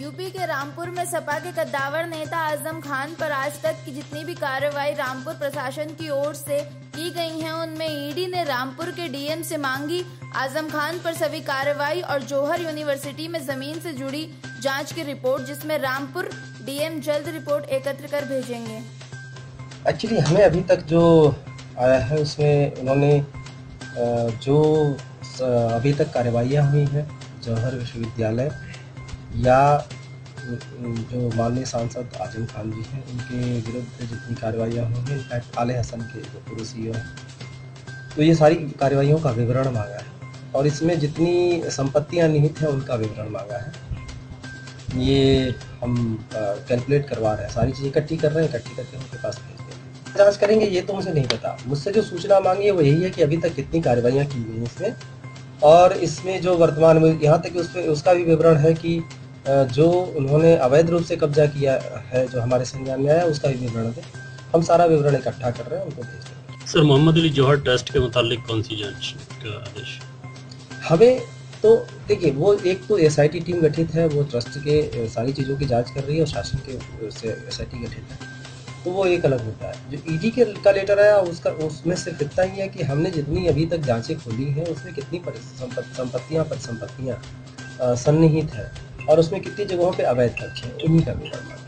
UP के रामपुर में सपा के कद्दावर नेता आज़म खान पर आज तक की जितनी भी कार्रवाई रामपुर प्रशासन की ओर से की गई हैं, उनमें ईडी ने रामपुर के डीएम से मांगी। आज़म खान पर सभी कार्रवाई और जौहर यूनिवर्सिटी में ज़मीन से जुड़ी जाँच की रिपोर्ट, जिसमें रामपुर डीएम जल्द रिपोर्ट एकत्र कर भेजेंगे। एक्चुअली हमें अभी तक जो आया है, उसमें उन्होंने जो अभी तक कार्रवाइयाँ हुई हैं, जौहर विश्वविद्यालय, या जो माननीय सांसद आज़म खान जी हैं, उनके विरुद्ध जितनी कार्रवाइयाँ हुई हैं इनफैक्ट आले हसन के जो पूर्व सी हैं तो ये सारी कार्रवाइयों का विवरण मांगा है। और इसमें जितनी संपत्तियाँ निहित हैं, उनका विवरण मांगा है। ये हम कैलकुलेट करवा रहे हैं। सारी चीज़ें इकट्ठी कर रहे हैं, इकट्ठी करके उनके पास भेज देंगे जाँच करेंगे, ये तो मुझे नहीं पता। मुझसे जो सूचना मांगी है, वो यही है कि अभी तक कितनी कार्रवाइयाँ की गई हैं इसमें। और इसमें जो वर्तमान में यहाँ तक उस पर उसका भी विवरण है कि जो उन्होंने अवैध रूप से कब्जा किया है जो हमारे संज्ञान में आया उसका भी विवरण है हम सारा विवरण इकट्ठा कर रहे हैं उनको भेज देंगे सर मोहम्मद अली जौहर ट्रस्ट के मुतालिक कौन सी जाँच का आदेश? हमें तो देखिए वो एक तो एसआईटी टीम गठित है वो ट्रस्ट के सारी चीज़ों की जाँच कर रही है और शासन के से एस गठित है। तो वो एक अलग होता है। जो ईडी के का लेटर आया उसका उसमें सिर्फ़ इतना ही है कि हमने जितनी अभी तक जांचें खोली हैं उसमें कितनी संपत्तियाँ परिसंपत्तियाँ सन्निहित है। और उसमें कितनी जगहों पे अवैध खर्च है उन्हीं का विवरण